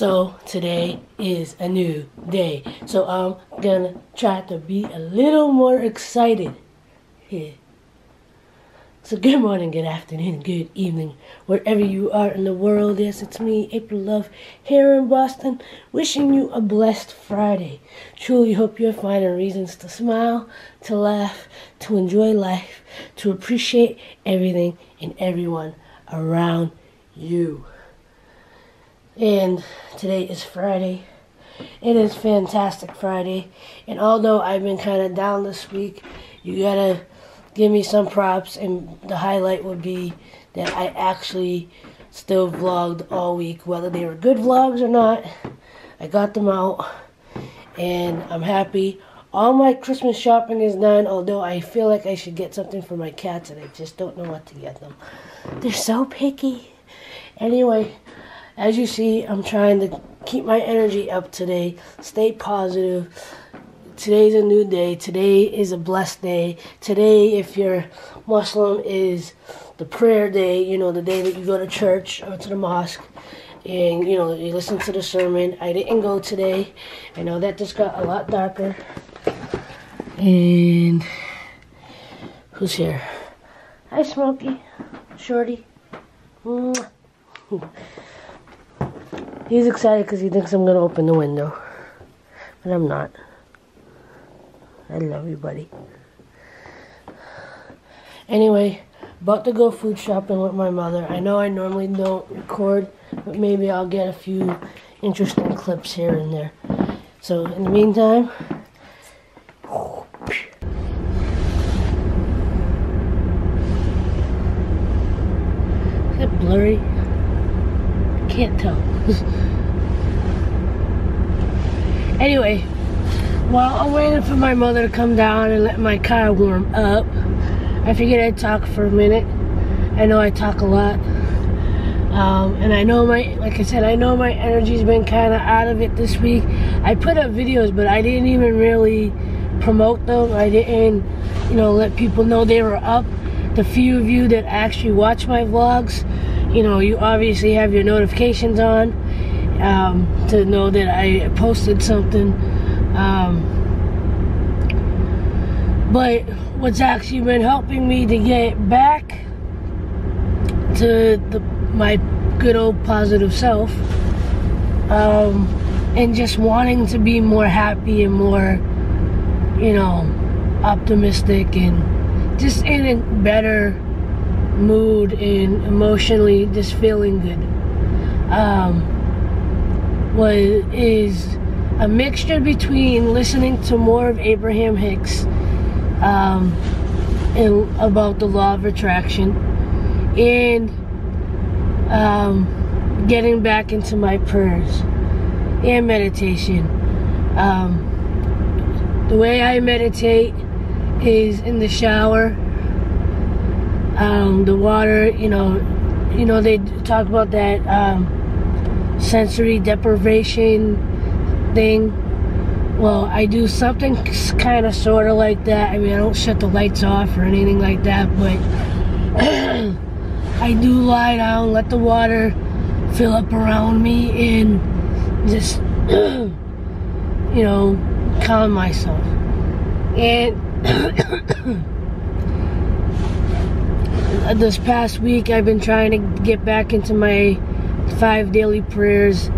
So today is a new day. So I'm gonna try to be a little more excited here. So good morning, good afternoon, good evening, wherever you are in the world. Yes, it's me, April Love, here in Boston, wishing you a blessed Friday. Truly hope you're finding reasons to smile, to laugh, to enjoy life, to appreciate everything and everyone around you. And today is Friday. It is fantastic Friday. And although I've been kind of down this week, you gotta give me some props. And the highlight would be that I actually still vlogged all week, whether they were good vlogs or not. I got them out, and I'm happy. All my Christmas shopping is done, although I feel like I should get something for my cats, and I just don't know what to get them. They're so picky. Anyway, as you see, I'm trying to keep my energy up today, stay positive. Today's a new day. Today is a blessed day. Today, if you're Muslim, is the prayer day, you know, the day that you go to church or to the mosque and, you know, you listen to the sermon. I didn't go today. I know that just got a lot darker. And who's here? Hi, Smokey. Shorty. Mwah. He's excited because he thinks I'm going to open the window. But I'm not. I love you, buddy. Anyway, about to go food shopping with my mother. I know I normally don't record, but maybe I'll get a few interesting clips here and there. So, in the meantime, is that blurry? I can't tell. anyway, while I'm waiting for my mother to come down and let my car warm up, I figured I'd talk for a minute. I know I talk a lot. Um, and I know my, like I said, I know my energy's been kind of out of it this week. I put up videos, but I didn't even really promote them. I didn't, you know, let people know they were up. The few of you that actually watch my vlogs, you know, you obviously have your notifications on um, to know that I posted something. Um, but what's actually been helping me to get back to the, my good old positive self um, and just wanting to be more happy and more, you know, optimistic and just in a better mood and emotionally just feeling good. Um, what is a mixture between listening to more of Abraham Hicks um, and about the law of attraction and um, getting back into my prayers and meditation. Um, the way I meditate is in the shower. Um, the water, you know, you know they talk about that um, sensory deprivation thing. Well, I do something kind of sort of like that. I mean, I don't shut the lights off or anything like that, but I do lie down, let the water fill up around me, and just, you know, calm myself. And Uh, this past week, I've been trying to get back into my five daily prayers.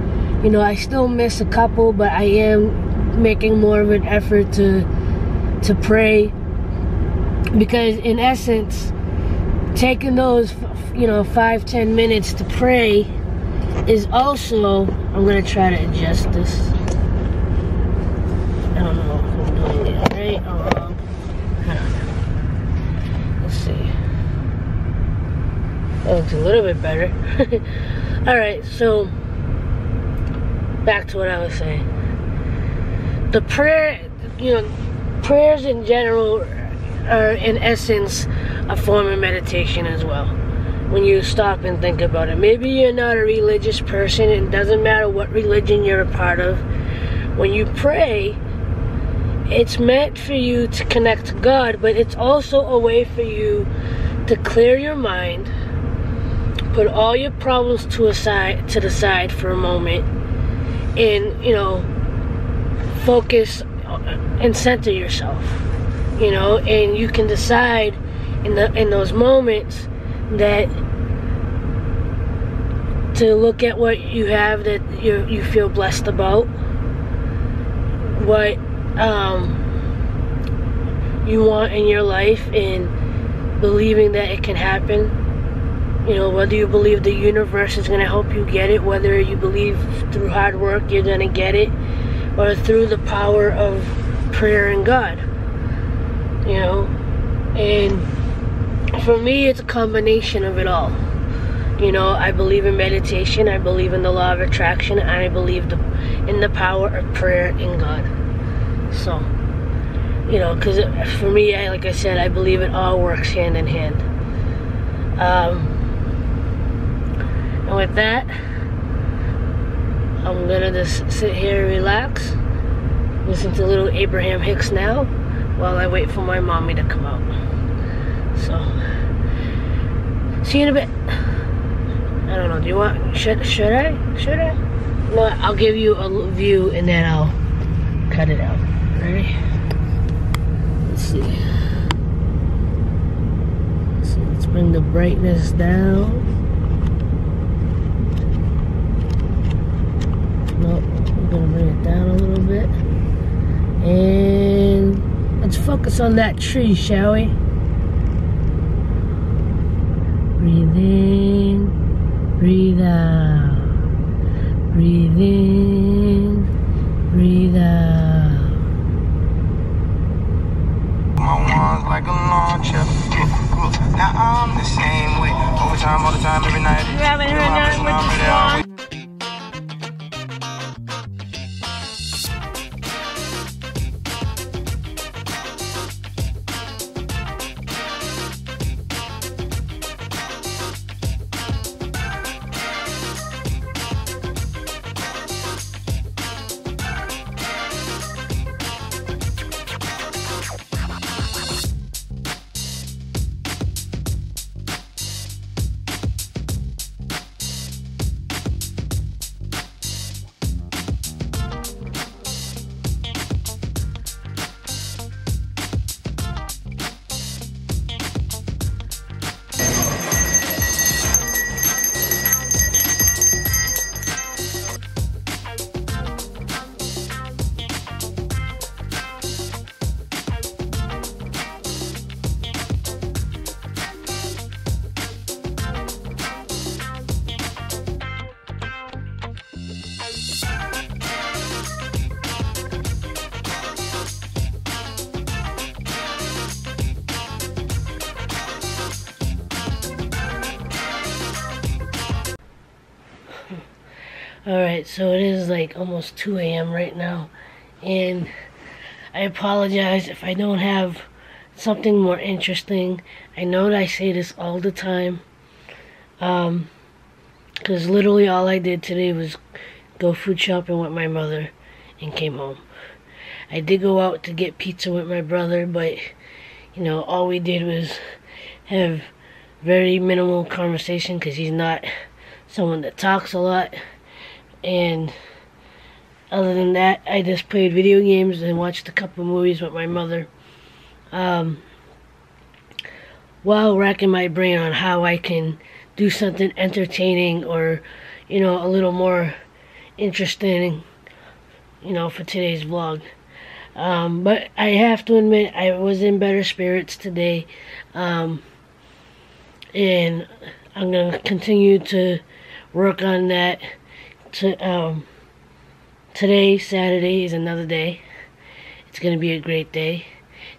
You know, I still miss a couple, but I am making more of an effort to to pray because, in essence, taking those you know five ten minutes to pray is also I'm gonna try to adjust this. I don't know if I'm doing it right or wrong. I don't know. Let's see. Oh, that looks a little bit better. Alright, so back to what I was saying. The prayer you know prayers in general are in essence a form of meditation as well when you stop and think about it. Maybe you're not a religious person, it doesn't matter what religion you're a part of. When you pray, it's meant for you to connect to God, but it's also a way for you to clear your mind, put all your problems to aside to the side for a moment, and you know focus and center yourself you know and you can decide in the in those moments that to look at what you have that you you feel blessed about what um, you want in your life and believing that it can happen you know whether you believe the universe is going to help you get it whether you believe through hard work you're going to get it or through the power of prayer and god you know and for me it's a combination of it all you know, I believe in meditation. I believe in the law of attraction. And I believe the, in the power of prayer in God. So, you know, because for me, I, like I said, I believe it all works hand in hand. Um, and with that, I'm gonna just sit here and relax, listen to little Abraham Hicks now, while I wait for my mommy to come out. So, see you in a bit. I don't know. Do you want? Should should I? Should I? No. I'll give you a little view and then I'll cut it out. Ready? Let's see. So let's bring the brightness down. Nope. I'm gonna bring it down a little bit. And let's focus on that tree, shall we? Breathe in. Breathe out. Breathe in. Breathe out. My one's like a launcher. Now I'm the same way. Overtime, all the time, every night. You haven't heard nothing with the song? Alright, so it is like almost 2 a.m. right now. And I apologize if I don't have something more interesting. I know that I say this all the time. Um, because literally all I did today was go food shopping with my mother and came home. I did go out to get pizza with my brother, but, you know, all we did was have very minimal conversation because he's not someone that talks a lot and other than that, I just played video games and watched a couple movies with my mother. Um, while racking my brain on how I can do something entertaining or, you know, a little more interesting, you know, for today's vlog. Um, but I have to admit, I was in better spirits today. Um, and I'm going to continue to work on that um, today, Saturday, is another day. It's going to be a great day.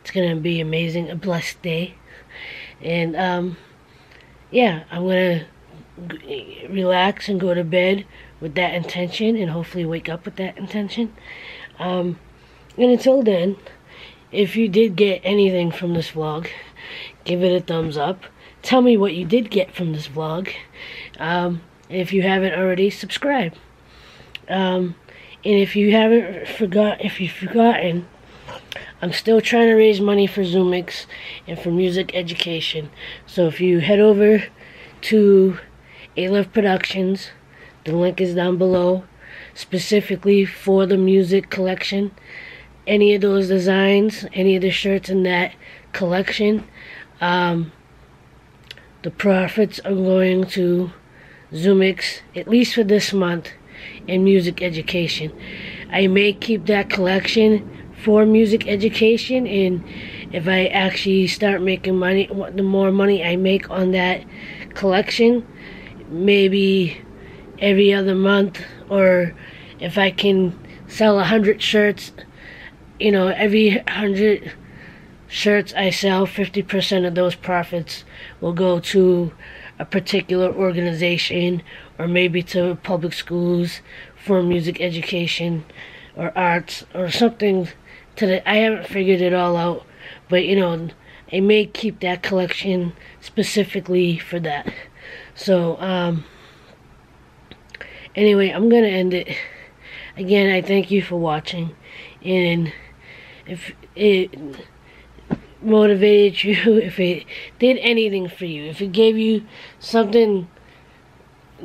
It's going to be amazing, a blessed day. And, um, yeah, I'm going to relax and go to bed with that intention and hopefully wake up with that intention. Um, and until then, if you did get anything from this vlog, give it a thumbs up. Tell me what you did get from this vlog. Um, if you haven't already, subscribe. Um, and if you haven't forgot, if you've forgotten, I'm still trying to raise money for ZUMIX and for music education. So if you head over to A Love Productions, the link is down below. specifically for the music collection. Any of those designs, any of the shirts in that collection, um, the profits are going to ZUMIX, at least for this month, in music education. I may keep that collection for music education, and if I actually start making money, the more money I make on that collection, maybe every other month, or if I can sell a hundred shirts, you know, every hundred shirts I sell, 50% of those profits will go to a particular organization or maybe to public schools for music education or arts or something to the I haven't figured it all out but you know I may keep that collection specifically for that. So um anyway I'm gonna end it. Again I thank you for watching. And if it motivated you, if it did anything for you, if it gave you something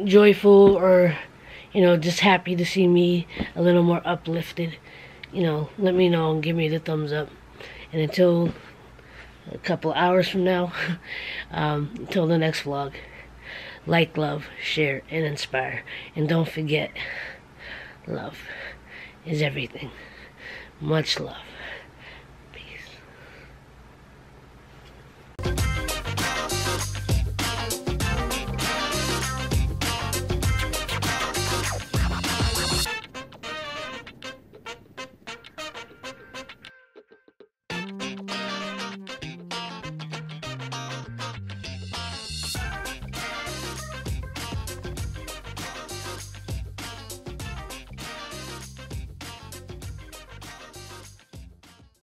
joyful or, you know, just happy to see me a little more uplifted, you know, let me know and give me the thumbs up. And until a couple hours from now, um, until the next vlog, like, love, share, and inspire. And don't forget, love is everything. Much love.